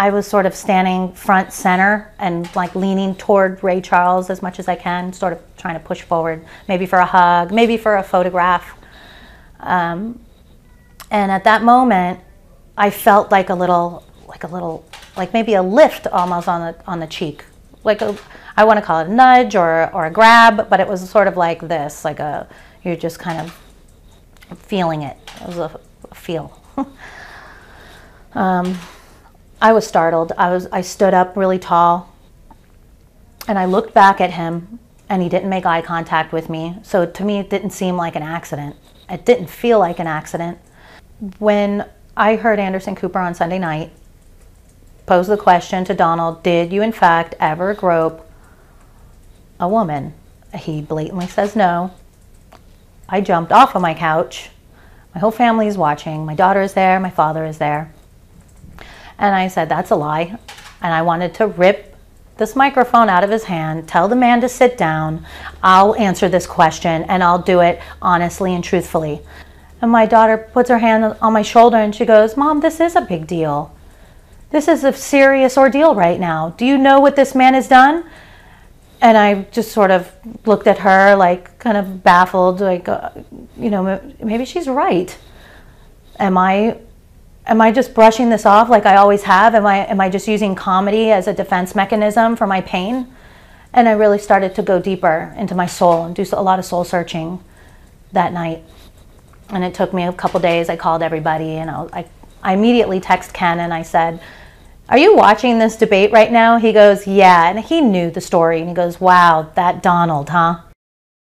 I was sort of standing front center and like leaning toward Ray Charles as much as I can, sort of trying to push forward, maybe for a hug, maybe for a photograph. Um, and at that moment, I felt like a little, like a little, like maybe a lift almost on the on the cheek, like a, I want to call it a nudge or or a grab, but it was sort of like this, like a, you're just kind of feeling it. It was a, feel. um, I was startled. I was I stood up really tall and I looked back at him and he didn't make eye contact with me. So to me it didn't seem like an accident. It didn't feel like an accident. When I heard Anderson Cooper on Sunday night pose the question to Donald, did you in fact ever grope a woman? He blatantly says no. I jumped off of my couch. My whole family is watching. My daughter is there. My father is there. And I said, That's a lie. And I wanted to rip this microphone out of his hand, tell the man to sit down. I'll answer this question and I'll do it honestly and truthfully. And my daughter puts her hand on my shoulder and she goes, Mom, this is a big deal. This is a serious ordeal right now. Do you know what this man has done? And I just sort of looked at her, like kind of baffled, like, uh, you know, maybe she's right. Am I am I just brushing this off like I always have? Am I, am I just using comedy as a defense mechanism for my pain? And I really started to go deeper into my soul and do a lot of soul searching that night. And it took me a couple days. I called everybody and I, I immediately text Ken and I said, are you watching this debate right now? He goes, yeah. And he knew the story and he goes, wow, that Donald, huh?